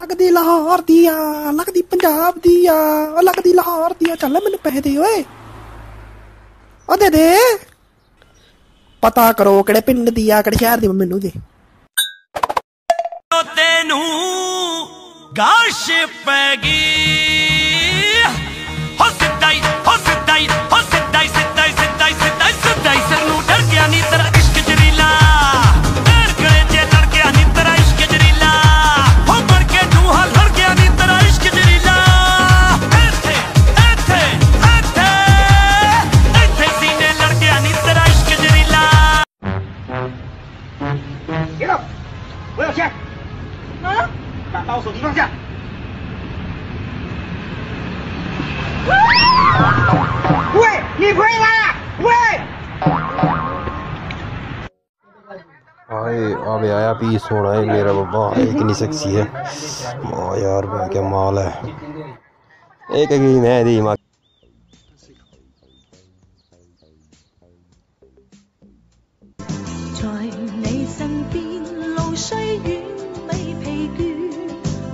ਲੱਗਦੀ ਲਾਹੌਰ ਦੀ ਆ ਲੱਗਦੀ ਪੰਜਾਬ ਦੀ ਆ ਲੱਗਦੀ ਲਾਹੌਰ ਦੀ ਆ ਚੱਲ ਮੈਨੂੰ ਪੈਸੇ ਦੇ ਓਏ। ਉਹ ਦੇ ਦੇ। ਪਤਾ ਕਰੋ ਕਿਹੜੇ ਪਿੰਡ ਦੀ ਆ, ਕਿਹੜੇ ਸ਼ਹਿਰ ਦੀ ਮੈਨੂੰ ਦੇ ਤੈਨੂੰ ਗਾਸ਼ ਪੈ ਗਈ। 别动，不要枪。啊！把刀、手机放下。喂，你回来！喂。哎，阿米阿皮，算来，我爸爸，一看就 sexy 啊。妈呀，这他妈的，一看就 gay，那他妈。身边，路虽远未疲倦，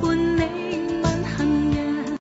伴你问行人。